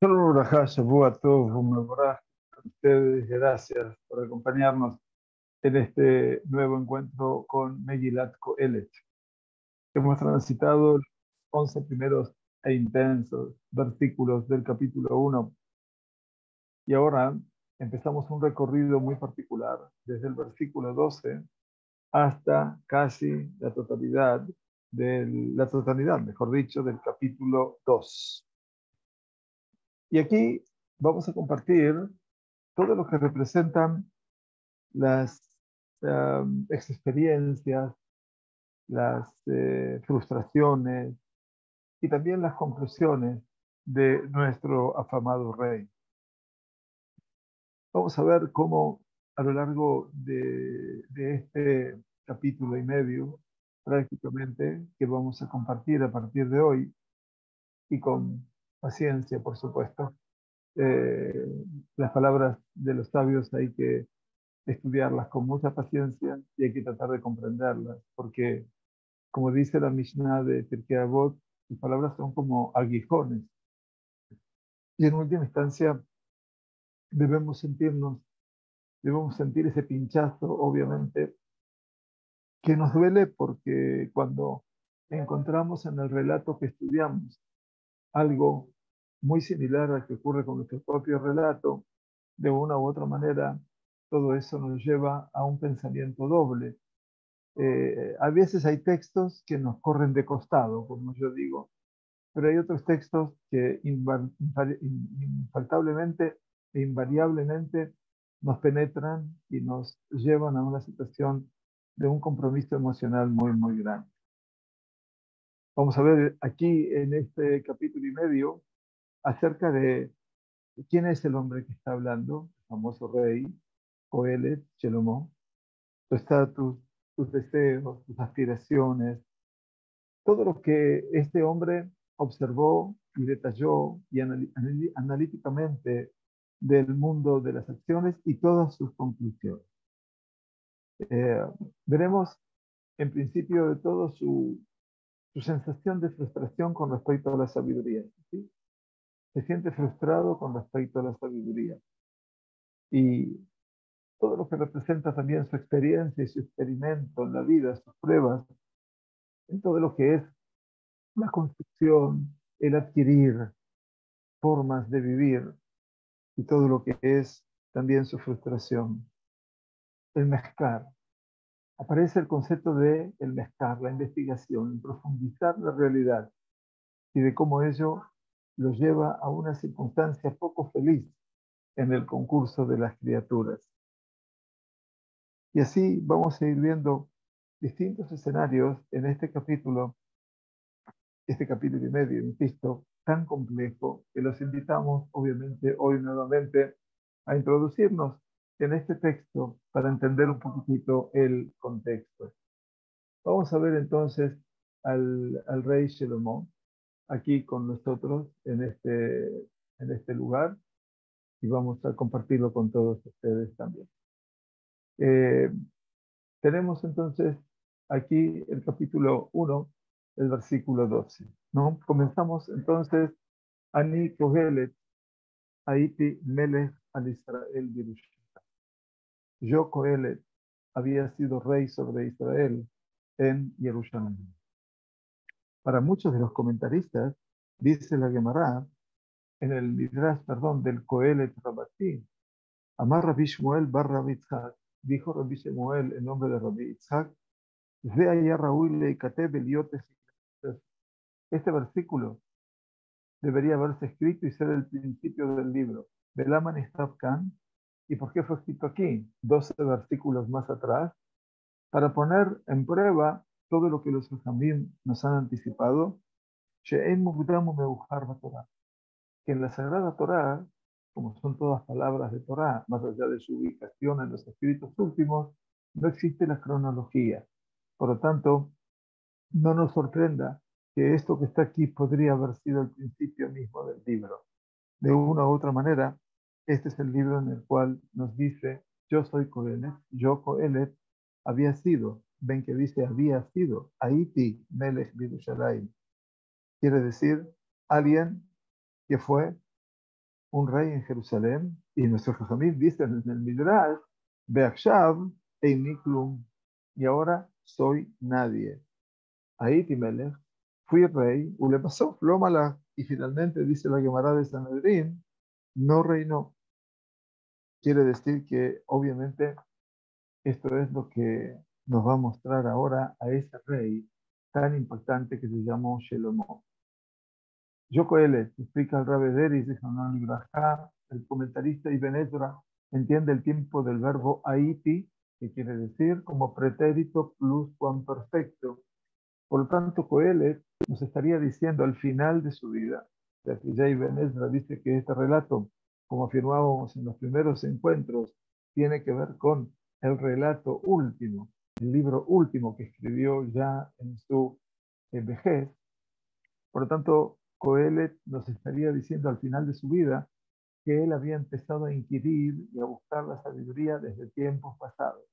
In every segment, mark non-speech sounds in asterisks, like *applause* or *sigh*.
Shalom a ustedes, gracias por acompañarnos en este nuevo encuentro con Megilat Kohelet. Hemos transitado los 11 primeros e intensos versículos del capítulo 1 y ahora empezamos un recorrido muy particular desde el versículo 12 hasta casi la totalidad, de la totalidad, mejor dicho, del capítulo 2. Y aquí vamos a compartir todo lo que representan las experiencias, las eh, frustraciones y también las conclusiones de nuestro afamado rey. Vamos a ver cómo a lo largo de, de este capítulo y medio, prácticamente, que vamos a compartir a partir de hoy, y con paciencia, por supuesto. Eh, las palabras de los sabios hay que estudiarlas con mucha paciencia y hay que tratar de comprenderlas, porque, como dice la Mishnah de Pirkei Avot, sus palabras son como aguijones. Y en última instancia, debemos sentirnos, debemos sentir ese pinchazo, obviamente, que nos duele porque cuando encontramos en el relato que estudiamos algo muy similar al que ocurre con nuestro propio relato, de una u otra manera, todo eso nos lleva a un pensamiento doble. Eh, a veces hay textos que nos corren de costado, como yo digo, pero hay otros textos que infaltablemente e invariablemente nos penetran y nos llevan a una situación de un compromiso emocional muy, muy grande. Vamos a ver aquí en este capítulo y medio acerca de quién es el hombre que está hablando, el famoso rey, Coelet, Shelomó, tu estatus, tus deseos, tus aspiraciones, todo lo que este hombre observó y detalló y analíticamente del mundo de las acciones y todas sus conclusiones. Eh, veremos en principio de todo su su sensación de frustración con respecto a la sabiduría. Se siente frustrado con respecto a la sabiduría. Y todo lo que representa también su experiencia y su experimento en la vida, sus pruebas, en todo lo que es la construcción, el adquirir formas de vivir y todo lo que es también su frustración, el mezclar aparece el concepto de el mezclar, la investigación, profundizar la realidad y de cómo ello lo lleva a una circunstancia poco feliz en el concurso de las criaturas. Y así vamos a ir viendo distintos escenarios en este capítulo, este capítulo y medio, insisto, tan complejo, que los invitamos, obviamente, hoy nuevamente a introducirnos en este texto para entender un poquitito el contexto. Vamos a ver entonces al, rey Shelomón aquí con nosotros en este, en este lugar y vamos a compartirlo con todos ustedes también. Eh, tenemos entonces aquí el capítulo 1, el versículo 12. ¿no? Comenzamos entonces, Ani Kohelet, Aiti Melech al Israel Yerushalayim yo, Coelet, había sido rey sobre Israel en Jerusalén. Para muchos de los comentaristas, dice la Gemara, en el Midrash, perdón, del Coelet Rabatí, Amar Rabbi Shmuel bar Rabbi dijo Rabbi Shmuel en nombre de Rabbi Itzhak, Este versículo debería haberse escrito y ser el principio del libro. Belaman Khan, ¿Y por qué fue escrito aquí? 12 versículos más atrás, para poner en prueba todo lo que los Jajamim nos han anticipado, que en la Sagrada Torah, como son todas palabras de Torah, más allá de su ubicación en los escritos últimos, no existe la cronología. Por lo tanto, no nos sorprenda que esto que está aquí podría haber sido el principio mismo del libro. De una u otra manera, este es el libro en el cual nos dice, yo soy Coelet, yo Coelet había sido, ven que dice había sido, Haiti Melech Birushalayim. Quiere decir alguien que fue un rey en Jerusalén, y nuestros Jajamim dicen en el Midrash, Beakshav Einiklum, y ahora soy nadie. Ahí Timelech, fui rey, u le pasó Flómala, y finalmente dice la Gemara de Sanedrín, no reinó. Quiere decir que obviamente esto es lo que nos va a mostrar ahora a ese rey tan importante que se llamó Shelomo. Yoko L. explica al Rabbe Deris, el comentarista Ibn Ezra, entiende el tiempo del verbo aiti, que quiere decir como pretérito plus perfecto. Por lo tanto, Coelet nos estaría diciendo al final de su vida, ya que ya Ibn Ezra dice que este relato, como afirmábamos en los primeros encuentros, tiene que ver con el relato último, el libro último que escribió ya en su vejez. Por lo tanto, Coelet nos estaría diciendo al final de su vida que él había empezado a inquirir y a buscar la sabiduría desde tiempos pasados.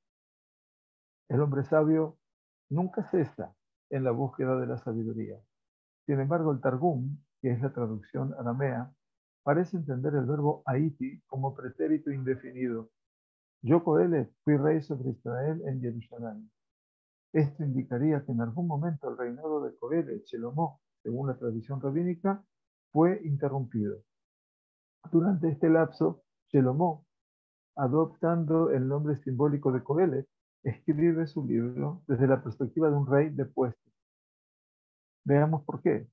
El hombre sabio nunca cesa en la búsqueda de la sabiduría. Sin embargo, el Targum, que es la traducción aramea, parece entender el verbo Haiti como pretérito indefinido. Yo, fui rey sobre Israel en Jerusalén. Esto indicaría que en algún momento el reinado de Coelet, Shelomó, según la tradición rabínica, fue interrumpido. Durante este lapso, Shelomó, adoptando el nombre simbólico de Coelet, escribe su libro desde la perspectiva de un rey depuesto. Veamos por qué.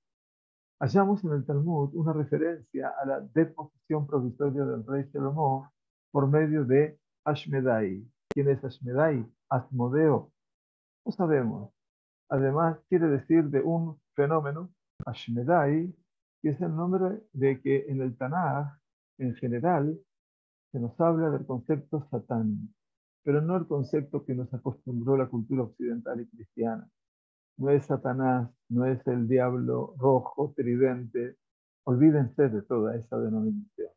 Hallamos en el Talmud una referencia a la deposición provisoria del rey Shelomó por medio de Ashmedai. ¿Quién es Ashmedai? Asmodeo. No sabemos. Además, quiere decir de un fenómeno, Ashmedai, que es el nombre de que en el Tanaj, en general, se nos habla del concepto Satán, pero no el concepto que nos acostumbró la cultura occidental y cristiana. No es Satanás, no es el diablo rojo, tridente. Olvídense de toda esa denominación.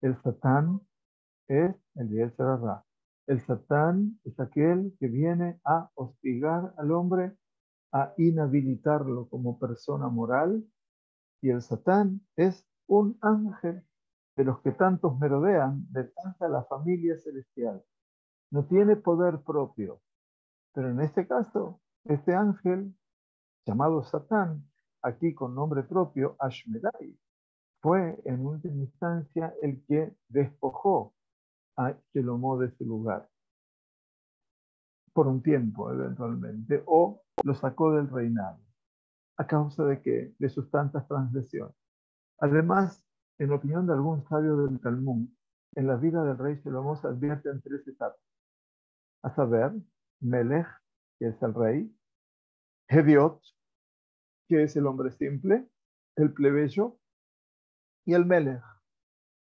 El Satán es el Yetzirah. El Satán es aquel que viene a hostigar al hombre, a inhabilitarlo como persona moral, y el Satán es un ángel de los que tantos merodean de tanta la familia celestial. No tiene poder propio, pero en este caso, este ángel llamado Satán, aquí con nombre propio, Ashmedai, fue en última instancia el que despojó a Shelomó de ese lugar por un tiempo eventualmente, o lo sacó del reinado. ¿A causa de qué? De sus tantas transgresiones. Además, en opinión de algún sabio del Talmud, en la vida del rey Shelomó se advierten tres etapas. A saber, Melech, que es el rey, Hediot, que es el hombre simple, el plebeyo, y el Melech.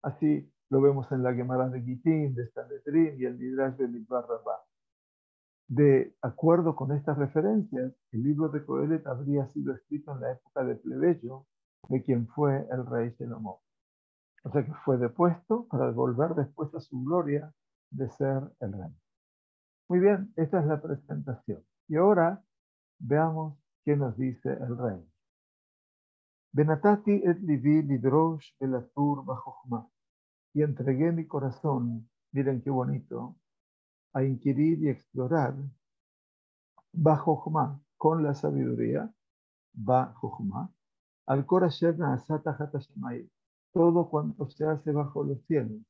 Así lo vemos en la Gemara de Gitín, de Sanedrín y el Midrash de Midbar De acuerdo con estas referencias, el libro de Coelet habría sido escrito en la época de plebeyo, de quien fue el rey Salomón. O sea que fue depuesto para devolver después a su gloria de ser el rey. Muy bien, esta es la presentación. Y ahora veamos qué nos dice el rey. Benatati et livi lidrosh elatur bajochma y entregué mi corazón, miren qué bonito, a inquirir y explorar bajo Jumá, con la sabiduría, bajo Jumá, al Korasherna Asata Hatashamay, todo cuanto se hace bajo los cielos.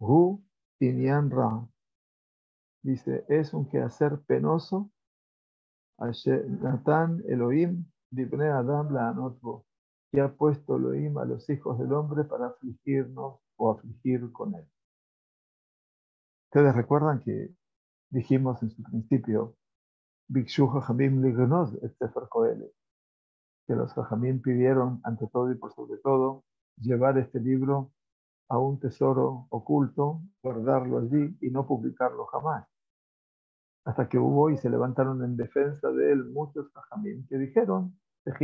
Hu Tinyan Ra, dice, es un quehacer penoso, Natan Elohim, Dibne Adam la anotbo que ha puesto Elohim a los hijos del hombre para afligirnos o afligir con él. Ustedes recuerdan que dijimos en su principio, que los Jajamim pidieron, ante todo y por sobre todo, llevar este libro a un tesoro oculto, guardarlo allí y no publicarlo jamás. Hasta que hubo y se levantaron en defensa de él muchos Jajamim que dijeron, en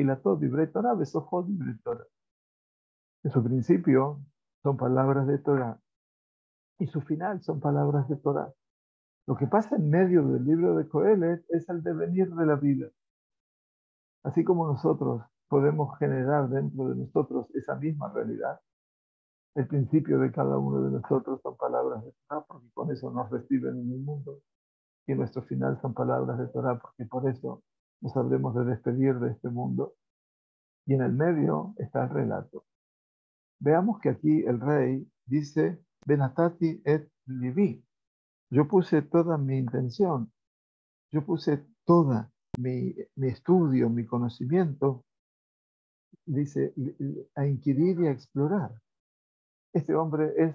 su principio son palabras de Torah y su final son palabras de Torah. Lo que pasa en medio del libro de Coelet es el devenir de la vida. Así como nosotros podemos generar dentro de nosotros esa misma realidad. El principio de cada uno de nosotros son palabras de Torah, porque con eso nos reciben en el mundo. Y nuestro final son palabras de Torah, porque por eso nos habremos de despedir de este mundo. Y en el medio está el relato. Veamos que aquí el rey dice, Benatati et livi. Yo puse toda mi intención, yo puse toda mi, mi estudio, mi conocimiento, dice, a inquirir y a explorar. Este hombre es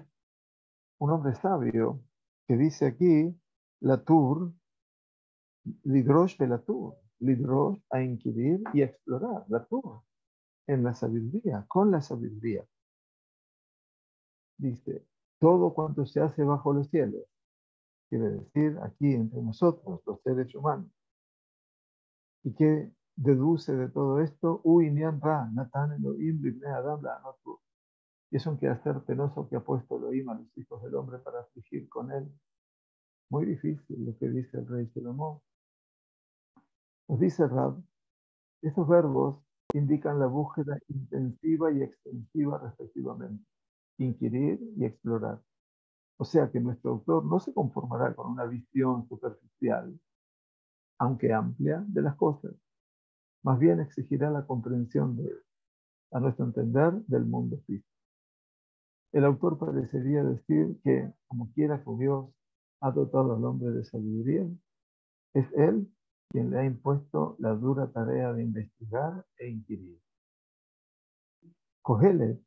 un hombre sabio que dice aquí, la tour, lidrosh de la tour, lidrosh a inquirir y a explorar, la tour, en la sabiduría, con la sabiduría. Dice, todo cuanto se hace bajo los cielos, quiere decir aquí entre nosotros, los seres humanos. ¿Y qué deduce de todo esto? Y es un quehacer penoso que ha puesto Elohim a los hijos del hombre para afligir con él. Muy difícil lo que dice el rey Salomón. Nos dice Rab, estos verbos indican la búsqueda intensiva y extensiva respectivamente, inquirir y explorar. O sea que nuestro autor no se conformará con una visión superficial, aunque amplia, de las cosas. Más bien exigirá la comprensión de, a nuestro entender, del mundo físico. El autor parecería decir que, como quiera que Dios ha dotado al hombre de sabiduría, es él quien le ha impuesto la dura tarea de investigar e inquirir. Cogelet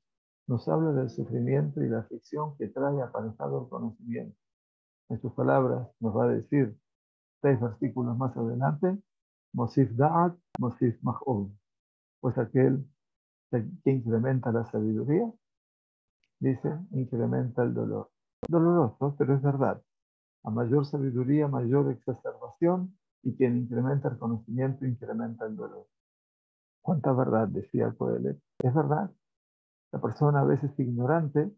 nos habla del sufrimiento y la aflicción que trae aparejado el conocimiento. En sus palabras nos va a decir seis versículos más adelante, Mosif Da'at, Mosif Mah'ud. Pues aquel que incrementa la sabiduría, dice, incrementa el dolor. Doloroso, pero es verdad. A mayor sabiduría, mayor exacerbación, y quien incrementa el conocimiento, incrementa el dolor. ¿Cuánta verdad? Decía Coelet. Es verdad. La persona a veces ignorante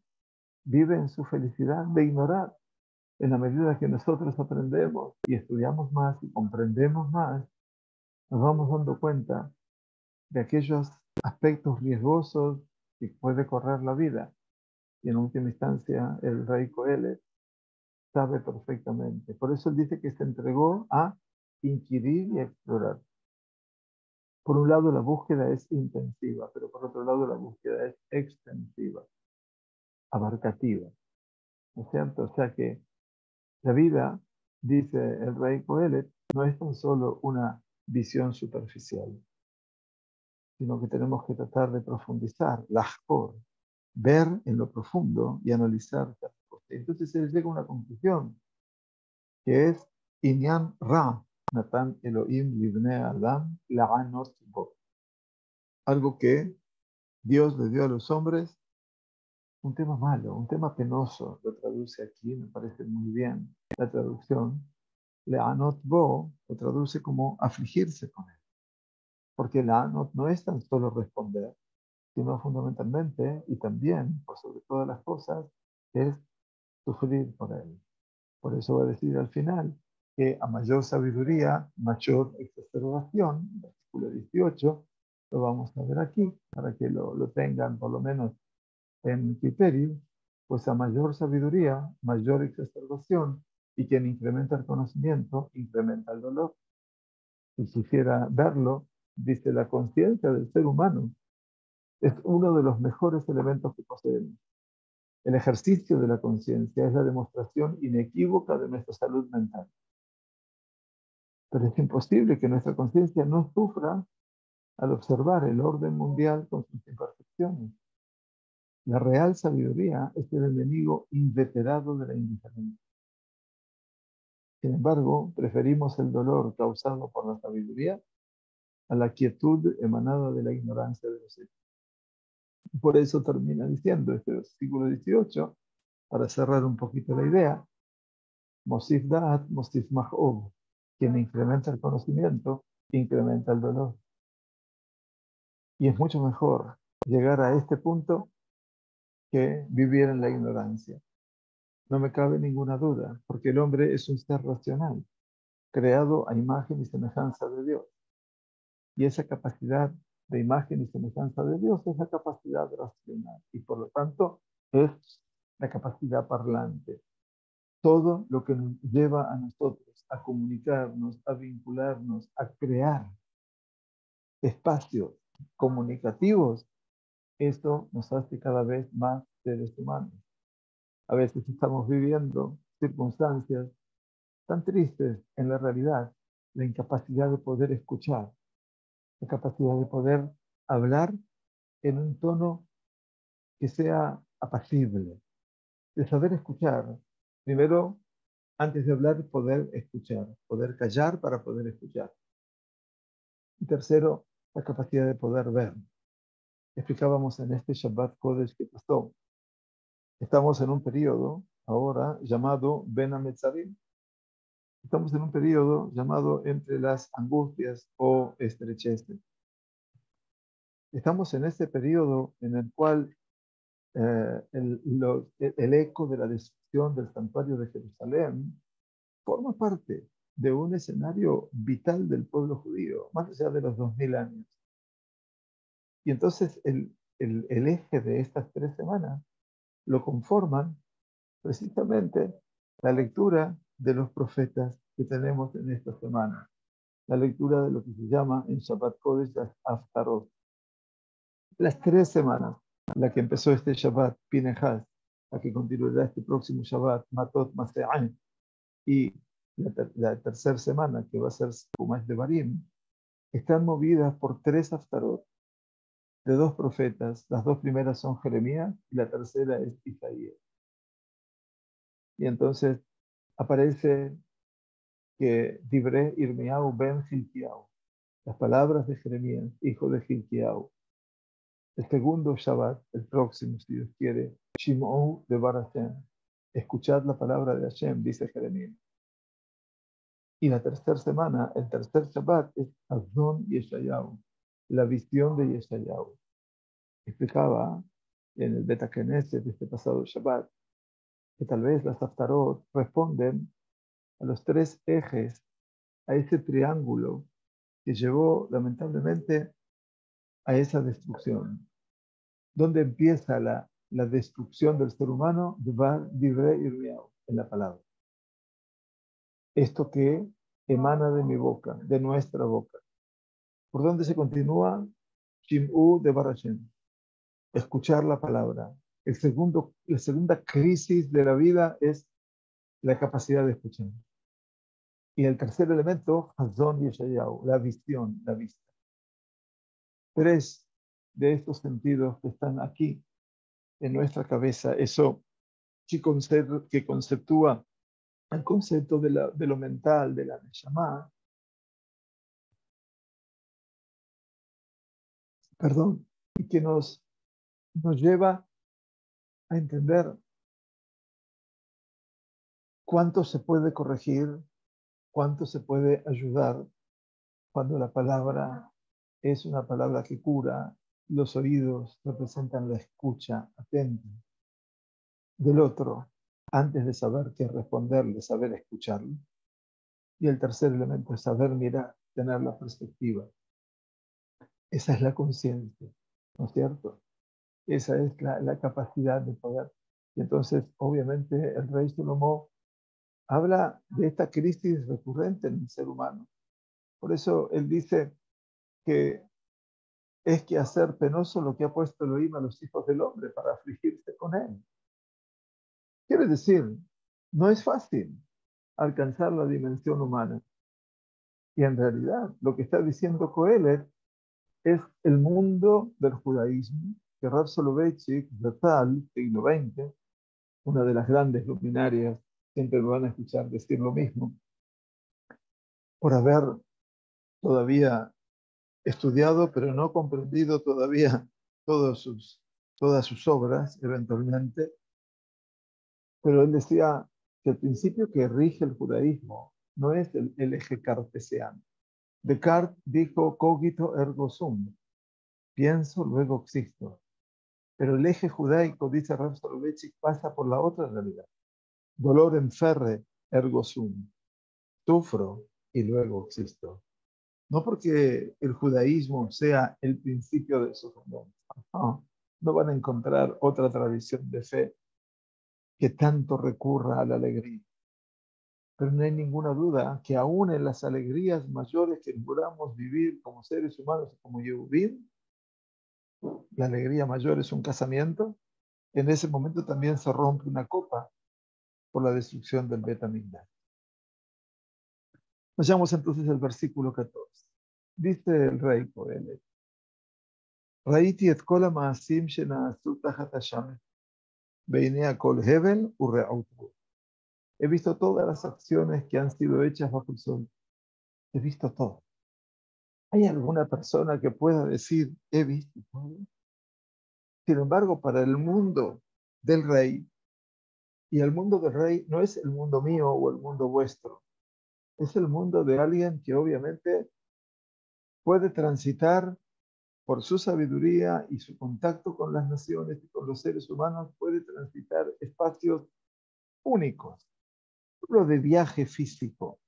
vive en su felicidad de ignorar. En la medida que nosotros aprendemos y estudiamos más y comprendemos más, nos vamos dando cuenta de aquellos aspectos riesgosos que puede correr la vida. Y en última instancia, el rey Coelet sabe perfectamente. Por eso él dice que se entregó a inquirir y explorar. Por un lado, la búsqueda es intensiva, pero por otro lado, la búsqueda es extensiva, abarcativa. ¿No es cierto? O sea que la vida, dice el rey Coelet, no es tan solo una visión superficial, sino que tenemos que tratar de profundizar, lajkor, ver en lo profundo y analizar. Entonces se llega a una conclusión, que es Inyan Ra, Natan Elohim Livne Adam La'anot Algo que Dios le dio a los hombres, un tema malo, un tema penoso, lo traduce aquí, me parece muy bien la traducción. La'anot Bo lo traduce como afligirse con él. Porque La'anot no es tan solo responder, sino fundamentalmente y también, por sobre todas las cosas, es sufrir por él. Por eso va a decir al final, que a mayor sabiduría, mayor exacerbación, versículo 18, lo vamos a ver aquí, para que lo, lo tengan por lo menos en criterio, pues a mayor sabiduría, mayor exacerbación, y quien incrementa el conocimiento, incrementa el dolor. Si quisiera verlo, dice la conciencia del ser humano, es uno de los mejores elementos que poseemos. El ejercicio de la conciencia es la demostración inequívoca de nuestra salud mental. Pero es imposible que nuestra conciencia no sufra al observar el orden mundial con sus imperfecciones. La real sabiduría es el enemigo inveterado de la indiferencia. Sin embargo, preferimos el dolor causado por la sabiduría a la quietud emanada de la ignorancia de los hechos. Por eso termina diciendo este versículo 18, para cerrar un poquito la idea, Mosif Da'at, Mosif Mah'ob, quien incrementa el conocimiento, incrementa el dolor. Y es mucho mejor llegar a este punto que vivir en la ignorancia. No me cabe ninguna duda, porque el hombre es un ser racional, creado a imagen y semejanza de Dios. Y esa capacidad de imagen y semejanza de Dios es la capacidad racional y por lo tanto es la capacidad parlante. Todo lo que nos lleva a nosotros a comunicarnos, a vincularnos, a crear espacios comunicativos, esto nos hace cada vez más seres humanos. A veces estamos viviendo circunstancias tan tristes en la realidad, la incapacidad de poder escuchar, la capacidad de poder hablar en un tono que sea apacible, de saber escuchar. Primero, antes de hablar, poder escuchar, poder callar para poder escuchar. Y tercero, la capacidad de poder ver. Explicábamos en este Shabbat Kodesh que pasó. Estamos en un periodo ahora llamado Ben Ametzarim. Estamos en un periodo llamado entre las angustias o estrecheces. Estamos en este periodo en el cual eh, el, el, eco de la destrucción del santuario de Jerusalén forma parte de un escenario vital del pueblo judío, más allá de los dos mil años. Y entonces el, el, el eje de estas tres semanas lo conforman precisamente la lectura de los profetas que tenemos en esta semana, la lectura de lo que se llama en Shabbat Kodesh Aftarot. Las tres semanas, la que empezó este Shabbat Pinehas, la que continuará este próximo Shabbat Matot Mase'an, y la, tercera semana, que va a ser Kumash de Barim, están movidas por tres Aftarot de dos profetas. Las dos primeras son Jeremías y la tercera es Isaías. Y entonces aparece que Dibre Irmiau ben Gilkiau, las palabras de Jeremías, hijo de Gilkiau. El segundo Shabbat, el próximo, si Dios quiere, Shimon de Barashem. Escuchad la palabra de Hashem, dice Jeremías. Y la tercera semana, el tercer Shabbat, es Azon Yeshayahu, la visión de Yeshayahu. Explicaba en el Beta este pasado Shabbat que tal vez las Haftarot responden a los tres ejes, a ese triángulo que llevó lamentablemente a esa destrucción. ¿Dónde empieza la, la destrucción del ser humano? En la palabra esto que emana de mi boca, de nuestra boca. ¿Por dónde se continúa? Shim'u de Barashem. Escuchar la palabra. El segundo, la segunda crisis de la vida es la capacidad de escuchar. Y el tercer elemento, Hazon Yeshayahu, la visión, la vista. Tres de estos sentidos que están aquí en nuestra cabeza, eso que conceptúa al concepto de, la, de, lo mental, de la Neshama, perdón, y que nos, nos lleva a entender cuánto se puede corregir, cuánto se puede ayudar cuando la palabra es una palabra que cura, los oídos representan la escucha atenta del otro, antes de saber qué responderle, saber escucharlo. Y el tercer elemento es saber mirar, tener la perspectiva. Esa es la conciencia, ¿no es cierto? Esa es la, capacidad de poder. Y entonces, obviamente, el rey Salomón habla de esta crisis recurrente en el ser humano. Por eso él dice que es que hacer penoso lo que ha puesto Elohim a los hijos del hombre para afligirse con él. Quiere decir, no es fácil alcanzar la dimensión humana. Y en realidad, lo que está diciendo Coelet es el mundo del judaísmo, que Rav Soloveitchik, Tal, siglo XX, una de las grandes luminarias, siempre me van a escuchar decir lo mismo, por haber todavía estudiado, pero no comprendido todavía sus, todas sus obras, eventualmente, pero él decía que el principio que rige el judaísmo no es el, eje cartesiano. Descartes dijo cogito ergo sum, pienso, luego existo. Pero el eje judaico, dice Rav Soloveitchik, pasa por la otra realidad. Dolor enferre ergo sum, sufro y luego existo. No porque el judaísmo sea el principio de su fundamento. No, no van a encontrar otra tradición de fe que tanto recurra a la alegría. Pero no hay ninguna duda que aún en las alegrías mayores que logramos vivir como seres humanos, como Yehudim, la alegría mayor es un casamiento, en ese momento también se rompe una copa por la destrucción del Betamigdash. Vayamos entonces al versículo 14. Dice el rey Coelho, ראיתי et כל המעשים שנעשו תחת השמש בעיני הכל hevel ורעות He visto todas las acciones que han sido hechas bajo el sol. He visto todo. ¿Hay alguna persona que pueda decir, he visto todo? Sin embargo, para el mundo del rey, y el mundo del rey no es el mundo mío o el mundo vuestro, es el mundo de alguien que obviamente puede transitar por su sabiduría y su contacto con las naciones y con los seres humanos, puede transitar espacios únicos, hablo de viaje físico,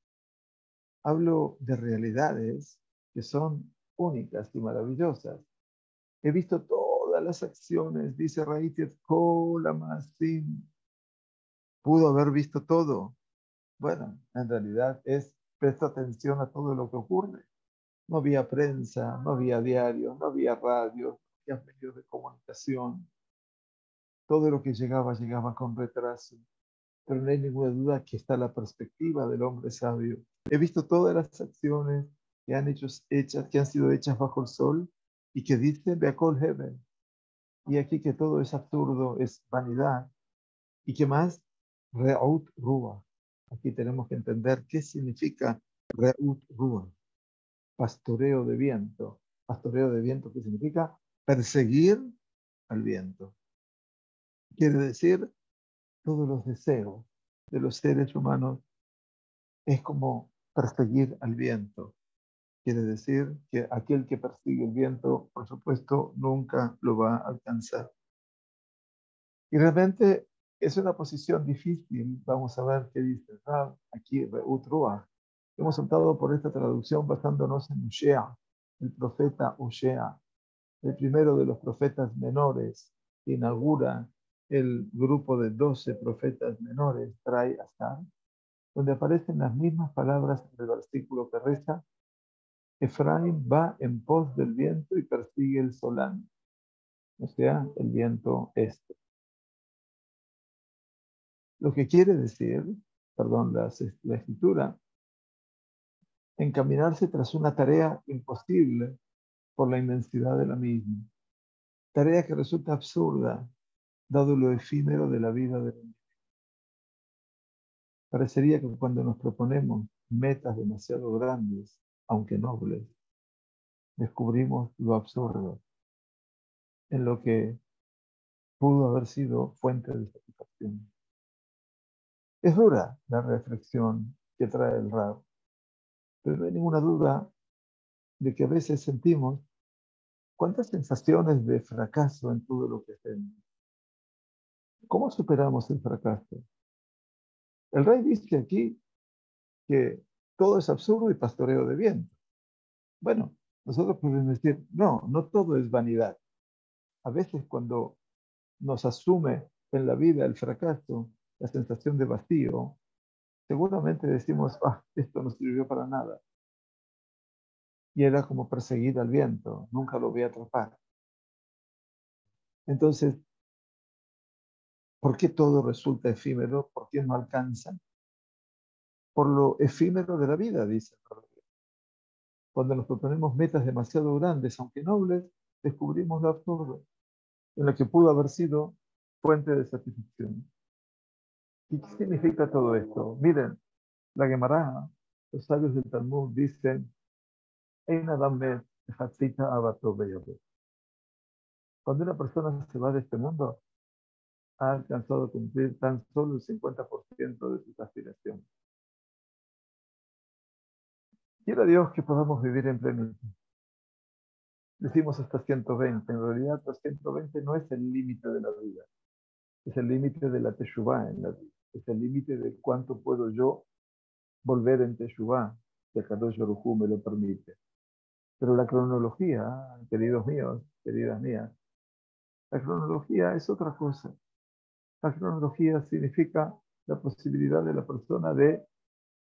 hablo de realidades que son únicas y maravillosas. He visto todas las acciones, dice Raítiet, Kolamasim. Pudo haber visto todo. Bueno, en realidad es, presta atención a todo lo que ocurre. No había prensa, no había diarios, no había radio, no había medios de comunicación. Todo lo que llegaba, llegaba con retraso pero no hay ninguna duda que está la perspectiva del hombre sabio. He visto todas las acciones que han, hecho, hechas, que han sido hechas bajo el sol y que dicen Beacol Heaven. Y aquí que todo es absurdo, es vanidad. ¿Y qué más? Re'ut Rua. Aquí tenemos que entender qué significa Re'ut Rua. Pastoreo de viento. Pastoreo de viento, ¿qué significa? Perseguir al viento. Quiere decir todos los deseos de los seres humanos es como perseguir al viento. Quiere decir que aquel que persigue el viento, por supuesto, nunca lo va a alcanzar. Y realmente es una posición difícil. Vamos a ver qué dice aquí, Reut Hemos optado por esta traducción basándonos en Ushea, el profeta Ushea, el primero de los profetas menores que inaugura el grupo de doce profetas menores trae Azar, donde aparecen las mismas palabras en el versículo que reza, Efraín va en pos del viento y persigue el solán, o sea, el viento este. Lo que quiere decir, perdón, la, la escritura, encaminarse tras una tarea imposible por la inmensidad de la misma. Tarea que resulta absurda dado lo efímero de la vida del individuo. Parecería que cuando nos proponemos metas demasiado grandes, aunque nobles, descubrimos lo absurdo en lo que pudo haber sido fuente de satisfacción. Es dura la reflexión que trae el rab, pero no hay ninguna duda de que a veces sentimos cuántas sensaciones de fracaso en todo lo que hacemos. ¿Cómo superamos el fracaso? El rey dice aquí que todo es absurdo y pastoreo de viento. Bueno, nosotros podemos decir, no, no todo es vanidad. A veces cuando nos asume en la vida el fracaso, la sensación de vacío, seguramente decimos, ah, esto no sirvió para nada. Y era como perseguir al viento, nunca lo voy a atrapar. Entonces, ¿Por qué todo resulta efímero? ¿Por qué no alcanza? Por lo efímero de la vida, dice Cuando nos proponemos metas demasiado grandes, aunque nobles, descubrimos lo absurdo, en lo que pudo haber sido fuente de satisfacción. ¿Y qué significa todo esto? Miren, la Gemara, los sabios del Talmud dicen, cuando una persona se va de este mundo, ha alcanzado a cumplir tan solo el 50% de sus aspiraciones. Quiera Dios que podamos vivir en plenitud. Decimos hasta 120, en realidad los 120 no es el límite de la vida, es el límite de la teshuvah es el límite de cuánto puedo yo volver en teshuvah, si Kadosh Yorujú me lo permite. Pero la cronología, queridos míos, queridas mías, la cronología es otra cosa. La cronología significa la posibilidad de la persona de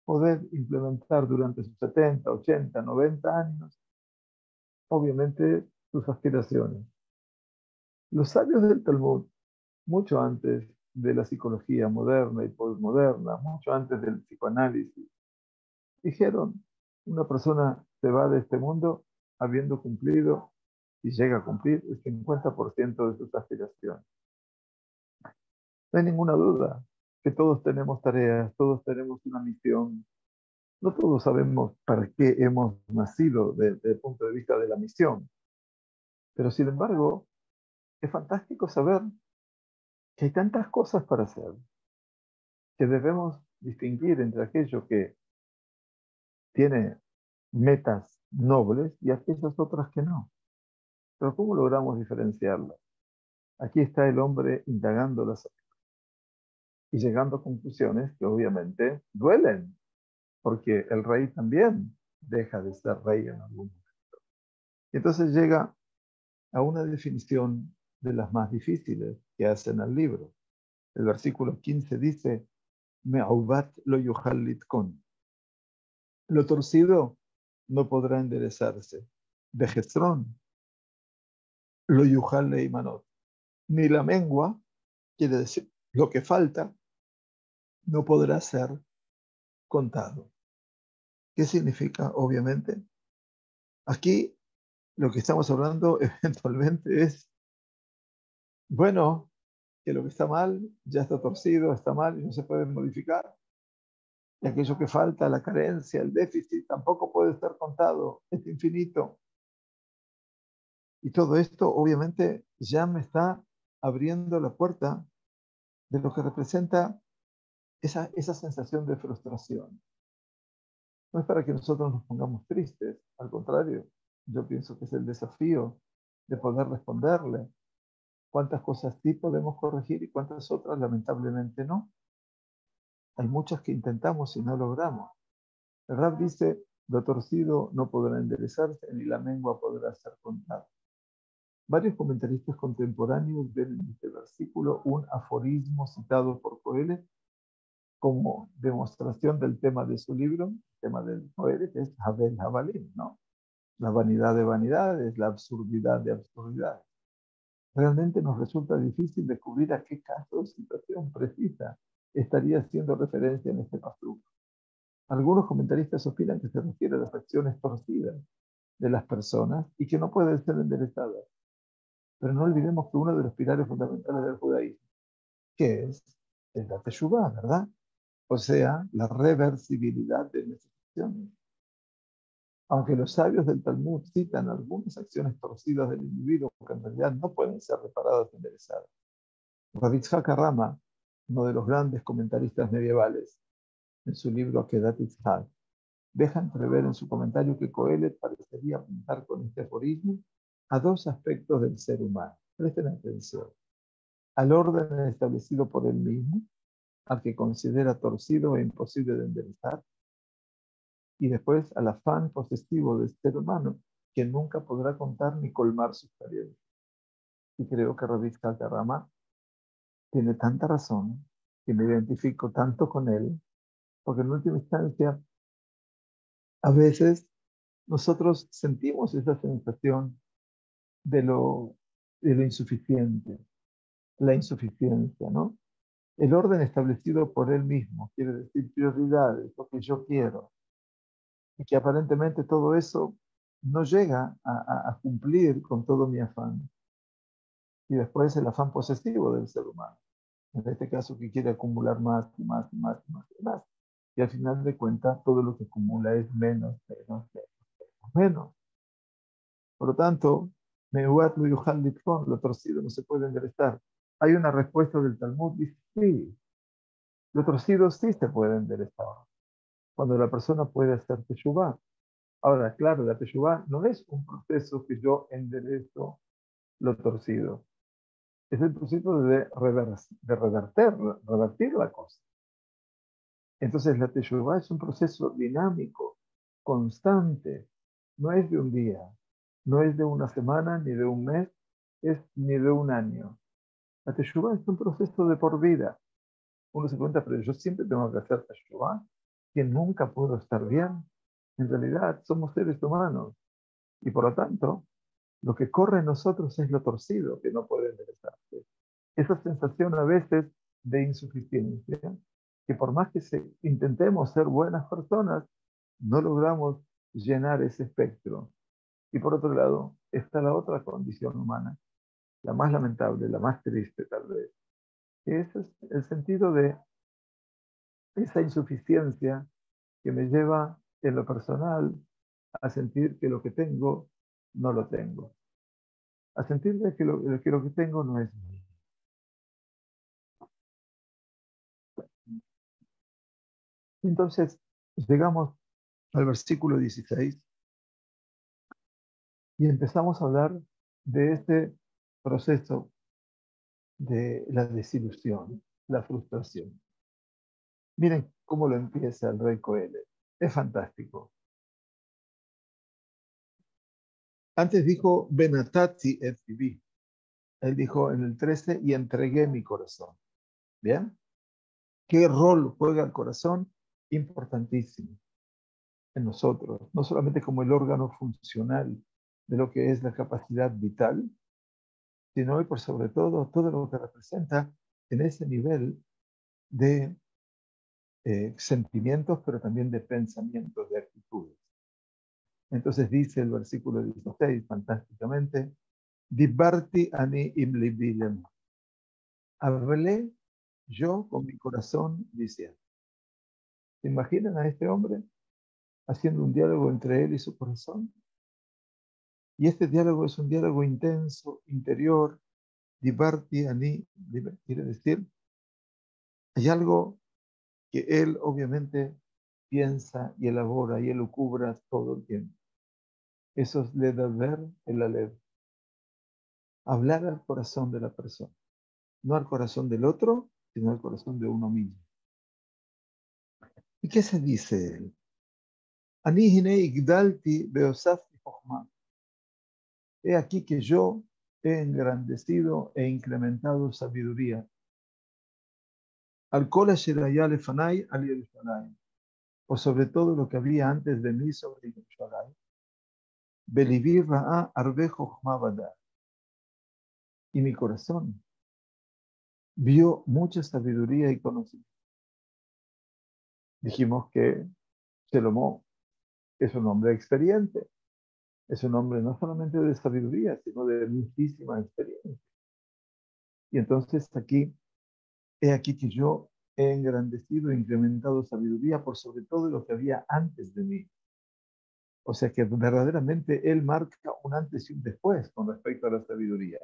poder implementar durante sus 70, 80, 90 años, obviamente, sus aspiraciones. Los sabios del Talmud, mucho antes de la psicología moderna y postmoderna, mucho antes del psicoanálisis, dijeron, una persona se va de este mundo habiendo cumplido y llega a cumplir el 50% de sus aspiraciones. No hay ninguna duda que todos tenemos tareas, todos tenemos una misión. No todos sabemos para qué hemos nacido desde el punto de vista de la misión. Pero sin embargo, es fantástico saber que hay tantas cosas para hacer, que debemos distinguir entre aquello que tiene metas nobles y aquellas otras que no. Pero ¿cómo logramos diferenciarlas? Aquí está el hombre indagando las y llegando a conclusiones que obviamente duelen, porque el rey también deja de ser rey en algún momento. Y entonces llega a una definición de las más difíciles que hacen al libro. El versículo 15 dice, Me'aubat lo con. Lo torcido no podrá enderezarse. De lo yuhal leimanot. Ni la mengua, quiere decir lo que falta, no podrá ser contado. ¿Qué significa, obviamente? Aquí lo que estamos hablando *laughs* eventualmente es, bueno, que lo que está mal ya está torcido, está mal y no se puede modificar. Y aquello que falta, la carencia, el déficit, tampoco puede ser contado, es infinito. Y todo esto obviamente ya me está abriendo la puerta de lo que representa esa, esa sensación de frustración. No es para que nosotros nos pongamos tristes, al contrario, yo pienso que es el desafío de poder responderle cuántas cosas sí podemos corregir y cuántas otras lamentablemente no. Hay muchas que intentamos y no logramos. El rap dice, lo torcido no podrá enderezarse ni la mengua podrá ser contada. Varios comentaristas contemporáneos ven en este versículo un aforismo citado por Coelet como demostración del tema de su libro, el tema del Coelet es Habel Habalim, ¿no? La vanidad de vanidades, la absurdidad de absurdidades. Realmente nos resulta difícil descubrir a qué caso o situación precisa estaría haciendo referencia en este pasaje. Algunos comentaristas opinan que se refiere a las acciones torcidas de las personas y que no pueden ser enderezadas. Pero no olvidemos que uno de los pilares fundamentales del judaísmo, que es el la Teshuvah, ¿verdad? O sea, la reversibilidad de nuestras acciones. Aunque los sabios del Talmud citan algunas acciones torcidas del individuo que en realidad no pueden ser reparadas y enderezadas. Rabbi Rama, uno de los grandes comentaristas medievales, en su libro Akedat Itzhak, deja entrever en su comentario que Coelet parecería apuntar con este aforismo a dos aspectos del ser humano. Presten atención. Al orden establecido por él mismo, al que considera torcido e imposible de enderezar, y después al afán posesivo del ser humano, que nunca podrá contar ni colmar sus tareas. Y creo que Rabbi Calderrama tiene tanta razón que me identifico tanto con él, porque en última instancia, a veces nosotros sentimos esa sensación de lo, de lo insuficiente, la insuficiencia, ¿no? El orden establecido por él mismo, quiere decir prioridades, lo que yo quiero, y que aparentemente todo eso no llega a, a cumplir con todo mi afán. Y después el afán posesivo del ser humano, en este caso que quiere acumular más y más y más y más y más. Y al final de cuentas todo lo que acumula es menos, menos, menos, menos. Por lo tanto, lo torcido no se puede enderezar. Hay una respuesta del Talmud, dice, sí, lo torcido sí se puede enderezar. Cuando la persona puede hacer teshuvah. Ahora, claro, la teshuvah no es un proceso que yo enderezo lo torcido. Es el proceso de, de reverter, revertir la cosa. Entonces, la teshuvah es un proceso dinámico, constante, no es de un día, no es de una semana, ni de un mes, es ni de un año. La teshuva es un proceso de por vida. Uno se cuenta, pero yo siempre tengo que hacer teshuva, que nunca puedo estar bien. En realidad, somos seres humanos. Y por lo tanto, lo que corre en nosotros es lo torcido, que no puede enderezarse. Esa sensación a veces de insuficiencia, que por más que intentemos ser buenas personas, no logramos llenar ese espectro. Y por otro lado, está la otra condición humana, la más lamentable, la más triste tal vez, es el sentido de esa insuficiencia que me lleva en lo personal a sentir que lo que tengo no lo tengo, a sentir que lo que, lo que tengo no es mío. Entonces, llegamos al versículo 16 y empezamos a hablar de este proceso de la desilusión, la frustración. Miren cómo lo empieza el rey Coelho. Es fantástico. Antes dijo Benatati et. Él dijo en el 13 y entregué mi corazón. ¿Bien? ¿Qué rol juega el corazón? Importantísimo en nosotros, no solamente como el órgano funcional de lo que es la capacidad vital, sino y por sobre todo todo lo que representa en ese nivel de eh, sentimientos, pero también de pensamientos, de actitudes. Entonces dice el versículo 16 fantásticamente, Dibarti ani imlibilem. Hablé yo con mi corazón diciendo. ¿Se imaginan a este hombre haciendo un diálogo entre él y su corazón? Y este diálogo es un diálogo intenso, interior, Dibarti ani, quiere decir, hay algo que él obviamente piensa y elabora y elucubra todo el tiempo. Eso es ver el alev. Hablar al corazón de la persona. No al corazón del otro, sino al corazón de uno mismo. ¿Y qué se dice él? He aquí que yo he engrandecido e incrementado sabiduría al Fanay, al o sobre todo lo que había antes de mí sobre Yerushalayim. Belivir Ra'a Arbejo Y mi corazón vio mucha sabiduría y conocimiento. Dijimos que Salomón es un hombre experiente. Es un hombre no solamente de sabiduría, sino de muchísima experiencia. Y entonces aquí He aquí que yo he engrandecido e incrementado sabiduría por sobre todo lo que había antes de mí. O sea que verdaderamente Él marca un antes y un después con respecto a la sabiduría.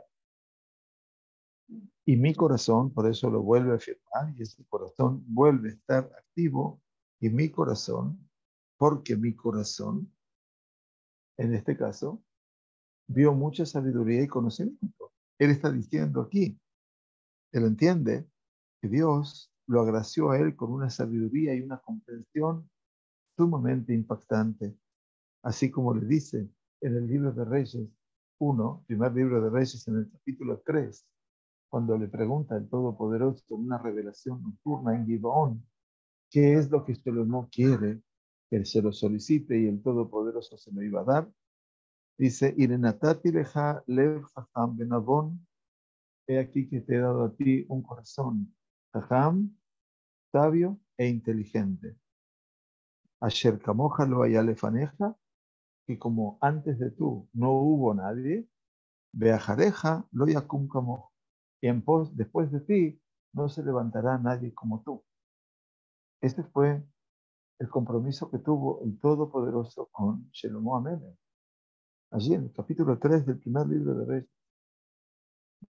Y mi corazón, por eso lo vuelve a afirmar, y ese corazón vuelve a estar activo, y mi corazón, porque mi corazón, en este caso, vio mucha sabiduría y conocimiento. Él está diciendo aquí, él entiende Dios lo agració a él con una sabiduría y una comprensión sumamente impactante, así como le dice en el libro de Reyes 1, primer libro de Reyes en el capítulo 3, cuando le pregunta el Todopoderoso en una revelación nocturna en Gibeón, ¿qué es lo que no quiere? Él se lo solicite y el Todopoderoso se lo iba a dar. Dice, Irenatati leja lev benabón, he aquí que te he dado a ti un corazón sabio e inteligente. Asher Kamoja lo lefaneja, que como antes de tú no hubo nadie, Beajareja lo yakum y en pos, después de ti no se levantará nadie como tú. Este fue el compromiso que tuvo el Todopoderoso con Shelomo Amelech. Allí en el capítulo 3 del primer libro de Reyes.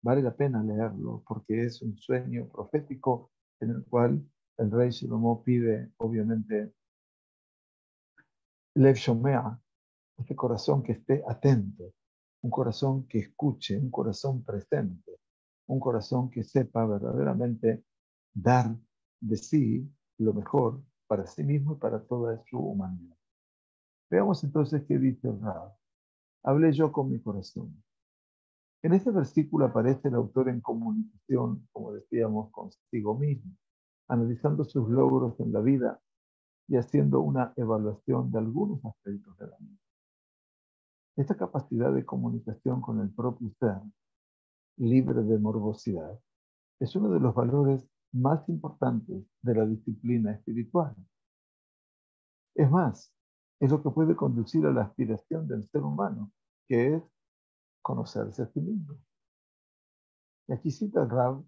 Vale la pena leerlo porque es un sueño profético en el cual el rey Shlomo pide, obviamente, Lev Shomea, este corazón que esté atento, un corazón que escuche, un corazón presente, un corazón que sepa verdaderamente dar de sí lo mejor para sí mismo y para toda su humanidad. Veamos entonces qué dice el Rab. Hablé yo con mi corazón. En este versículo aparece el autor en comunicación, como decíamos, consigo mismo, analizando sus logros en la vida y haciendo una evaluación de algunos aspectos de la vida. Esta capacidad de comunicación con el propio ser, libre de morbosidad, es uno de los valores más importantes de la disciplina espiritual. Es más, es lo que puede conducir a la aspiración del ser humano, que es conocerse a sí mismo. Y aquí cita el Rab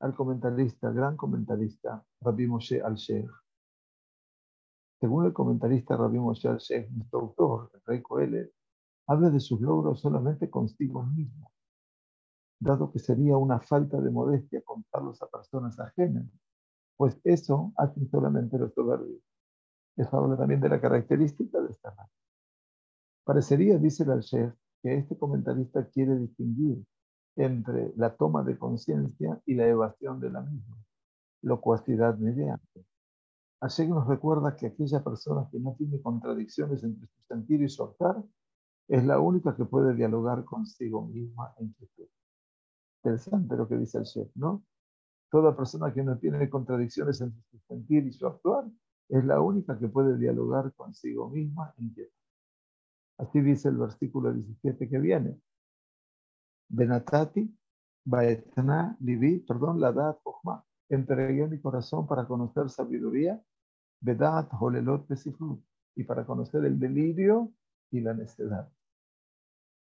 al comentarista, gran comentarista, Rabbi Moshe al-Sheikh. Según el comentarista Rabbi Moshe al-Sheikh, nuestro autor, el rey habla de sus logros solamente consigo mismo, dado que sería una falta de modestia contarlos a personas ajenas, pues eso hacen solamente los soberbios. Eso habla también de la característica de esta raza. Parecería, dice el al-Sheikh, que este comentarista quiere distinguir entre la toma de conciencia y la evasión de la misma, locuacidad mediante. Así nos recuerda que aquella persona que no tiene contradicciones entre su y su es la única que puede dialogar consigo misma en quietud. Interesante lo que dice el chef, ¿no? Toda persona que no tiene contradicciones entre su sentir y su actuar es la única que puede dialogar consigo misma en quietud. Así dice el versículo 17 que viene. Benatati, Baetna, Livi, perdón, la Dad Jochma. Entregué mi corazón para conocer sabiduría, Vedat, Holelot, Pesiflut, y para conocer el delirio y la necedad.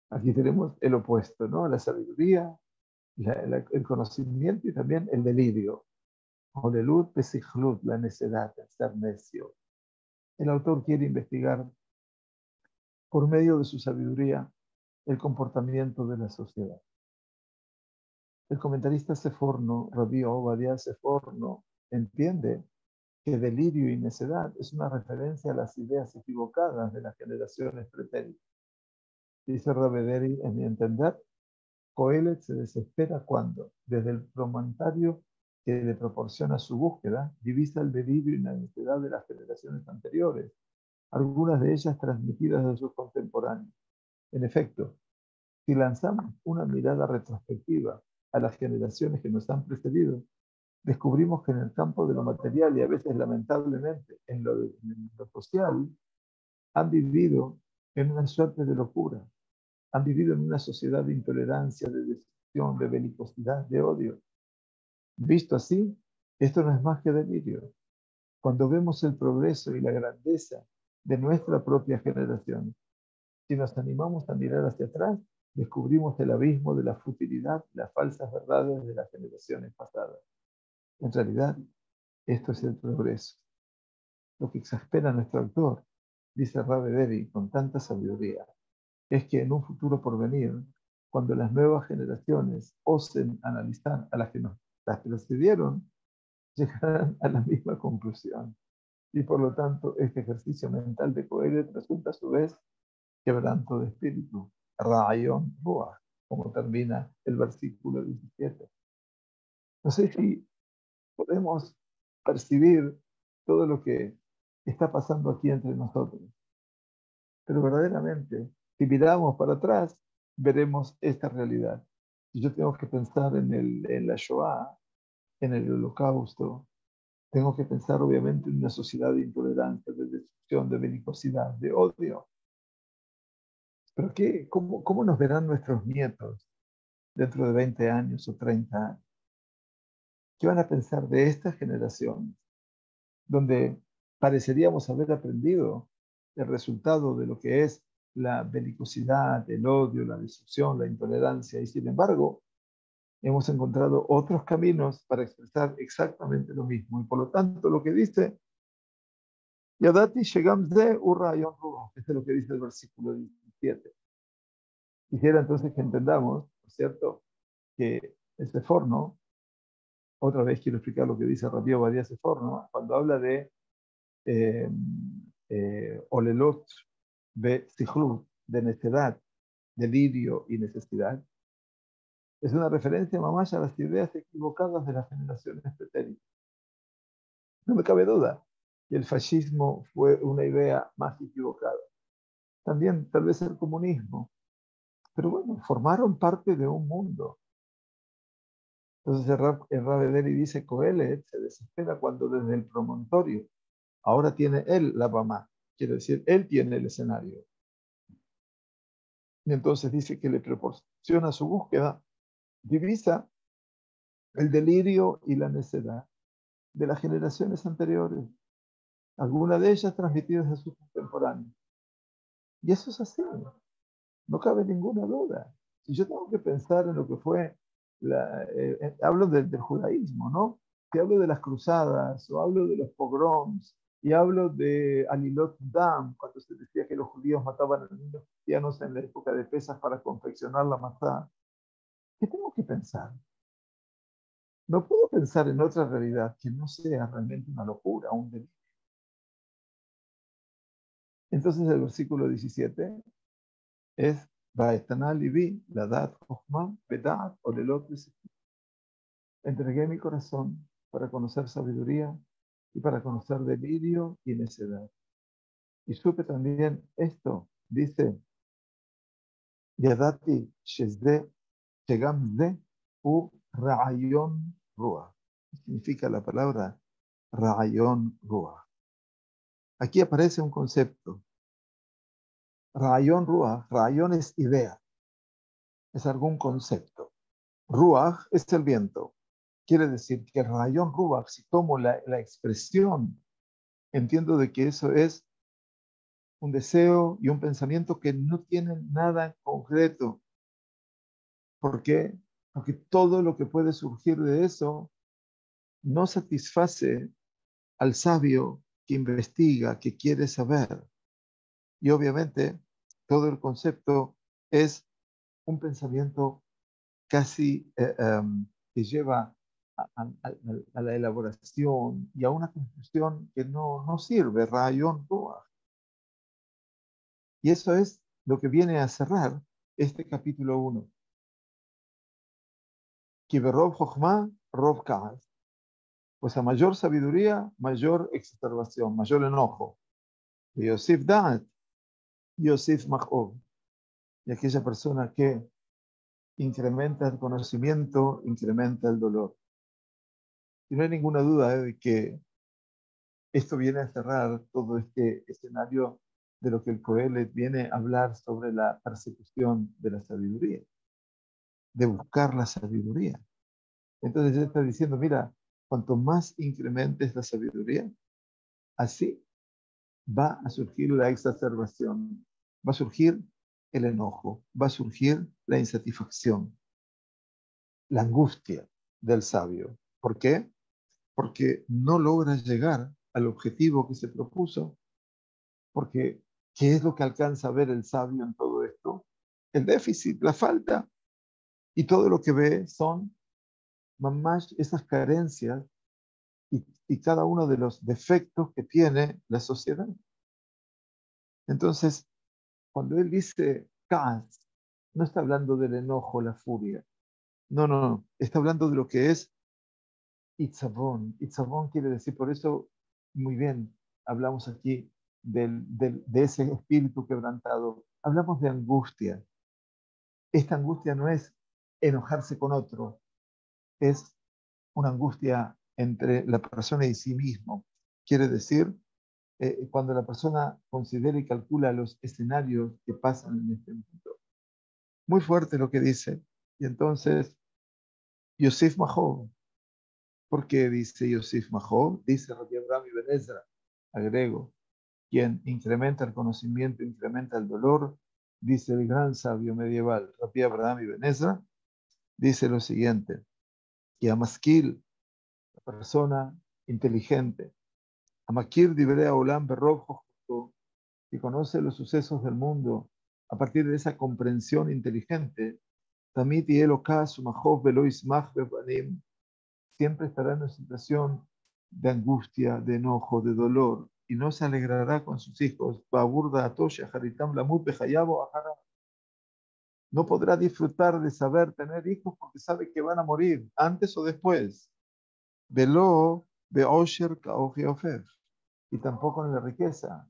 Aquí tenemos el opuesto, ¿no? La sabiduría, el conocimiento y también el delirio. Holelut, Pesiflut, la necedad, el ser necio. El autor quiere investigar por medio de su sabiduría el comportamiento de la sociedad. El comentarista Seforno, Rabí Obadiah Seforno, entiende que delirio y necedad es una referencia a las ideas equivocadas de las generaciones pretéritas. Dice Rabederi, en mi entender, Coelet se desespera cuando, desde el promontario que le proporciona su búsqueda, divisa el delirio y la necedad de las generaciones anteriores algunas de ellas transmitidas de sus contemporáneos. En efecto, si lanzamos una mirada retrospectiva a las generaciones que nos han precedido, descubrimos que en el campo de lo material y a veces lamentablemente en lo, social, han vivido en una suerte de locura, han vivido en una sociedad de intolerancia, de destrucción, de belicosidad, de odio. Visto así, esto no es más que delirio. Cuando vemos el progreso y la grandeza de nuestra propia generación. Si nos animamos a mirar hacia atrás, descubrimos el abismo de la futilidad, las falsas verdades de las generaciones pasadas. En realidad, esto es el progreso. Lo que exaspera a nuestro autor, dice Rabbe Devi con tanta sabiduría, es que en un futuro por venir, cuando las nuevas generaciones osen analizar a las que nos las precedieron, *laughs* llegarán a la misma conclusión y por lo tanto este ejercicio mental de Coelet resulta a su vez quebranto de espíritu, rayon ruach, como termina el versículo 17. No sé si podemos percibir todo lo que está pasando aquí entre nosotros, pero verdaderamente, si miramos para atrás, veremos esta realidad. Si yo tengo que pensar en, el, en la Shoah, en el holocausto, tengo que pensar obviamente en una sociedad de intolerancia, de destrucción, de belicosidad, de odio. Pero qué, cómo, ¿cómo nos verán nuestros nietos dentro de 20 años o 30 años? ¿Qué van a pensar de estas generaciones? Donde pareceríamos haber aprendido el resultado de lo que es la belicosidad, el odio, la destrucción, la intolerancia, y sin embargo, hemos encontrado otros caminos para expresar exactamente lo mismo. Y por lo tanto, lo que dice, Yadati Shegam de este es lo que dice el versículo 17. Quisiera entonces que entendamos, ¿no es cierto?, que ese forno, otra vez quiero explicar lo que dice Rabbi Obadiah ese forno, cuando habla de eh, eh, Olelot de de necedad, delirio y necesidad, es una referencia, mamá, a las ideas equivocadas de las generaciones pretéritas. No me cabe duda y el fascismo fue una idea más equivocada. También tal vez el comunismo. Pero bueno, formaron parte de un mundo. Entonces el Rabedeli dice, Coelet se desespera cuando desde el promontorio, ahora tiene él la mamá, quiere decir, él tiene el escenario. Y entonces dice que le proporciona su búsqueda, divisa el delirio y la necedad de las generaciones anteriores, algunas de ellas transmitidas a sus contemporáneos. Y eso es así, no cabe ninguna duda. Si yo tengo que pensar en lo que fue, la, eh, eh, hablo del judaísmo, ¿no? Si hablo de las cruzadas o hablo de los pogroms y hablo de Alilot Dam, cuando se decía que los judíos mataban a los niños cristianos en la época de pesas para confeccionar la matá, ¿qué tengo que pensar? No puedo pensar en otra realidad que no sea realmente una locura, un delito. Entonces el versículo 17 es Entregué mi corazón para conocer sabiduría y para conocer delirio y necedad. Y supe también esto, dice, Yadati Shezde Shegamze U Ra'ayon Ruah. Significa la palabra Ra'ayon Ruah. Aquí aparece un concepto. Ra'ayon Ruah. Ra'ayon es idea. Es algún concepto. Ruah es el viento. Quiere decir que Ra'ayon Ruah, si tomo la, la expresión, entiendo de que eso es un deseo y un pensamiento que no tienen nada concreto. ¿Por qué? Porque todo lo que puede surgir de eso no satisface al sabio que investiga, que quiere saber. Y obviamente todo el concepto es un pensamiento casi eh, em, que lleva a, la elaboración y a una conclusión que no, no sirve, rayón Y eso es lo que viene a cerrar este capítulo 1. Pues a mayor sabiduría, mayor exacerbación, mayor enojo. Yosef Da'at, Yosef Machov. Y aquella persona que incrementa el conocimiento, incrementa el dolor. Y no hay ninguna duda de que esto viene a cerrar todo este escenario de lo que el Coelet viene a hablar sobre la persecución de la sabiduría de buscar la sabiduría. Entonces él está diciendo, mira, cuanto más incrementes la sabiduría, así va a surgir la exacerbación, va a surgir el enojo, va a surgir la insatisfacción, la angustia del sabio. ¿Por qué? Porque no logra llegar al objetivo que se propuso, porque ¿qué es lo que alcanza a ver el sabio en todo esto? El déficit, la falta y todo lo que ve son más esas carencias y, y, cada uno de los defectos que tiene la sociedad. Entonces, cuando él dice Kaz, no está hablando del enojo, la furia. No, no, no. Está hablando de lo que es Itzabón. Itzabón quiere decir, por eso, muy bien, hablamos aquí del, del, de ese espíritu quebrantado. Hablamos de angustia. Esta angustia no es enojarse con otro, es una angustia entre la persona y sí mismo. Quiere decir, eh, cuando la persona considera y calcula los escenarios que pasan en este mundo. Muy fuerte lo que dice. Y entonces, Yosef Mahov, ¿por qué dice Yosef Mahov? Dice Rabbi Abraham y agrego, quien incrementa el conocimiento, incrementa el dolor, dice el gran sabio medieval Rabbi Abraham y Benezra, dice lo siguiente, que Amaskil, la persona inteligente, Amakir Dibrea Olam Berrojo, que conoce los sucesos del mundo a partir de esa comprensión inteligente, Tamit y Mahov siempre estará en una situación de angustia, de enojo, de dolor, y no se alegrará con sus hijos. No podrá disfrutar de saber tener hijos porque sabe que van a morir antes o después. Y tampoco en la riqueza,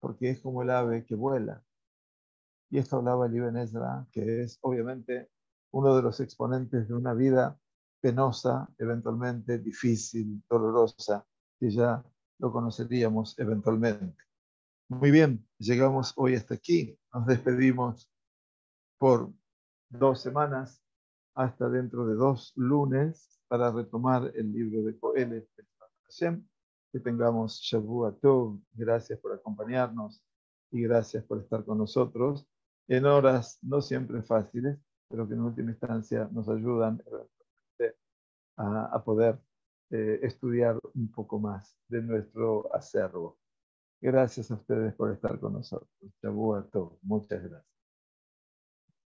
porque es como el ave que vuela. Y esto hablaba el Ibn Ezra, que es obviamente uno de los exponentes de una vida penosa, eventualmente difícil, dolorosa, que ya lo conoceríamos eventualmente. Muy bien, llegamos hoy hasta aquí. Nos despedimos por dos semanas hasta dentro de dos lunes para retomar el libro de Coelet. Que tengamos Shavua Tov. Gracias por acompañarnos y gracias por estar con nosotros en horas no siempre fáciles, pero que en última instancia nos ayudan a, poder eh, estudiar un poco más de nuestro acervo. Gracias a ustedes por estar con nosotros. Shavua Tov. Muchas gracias.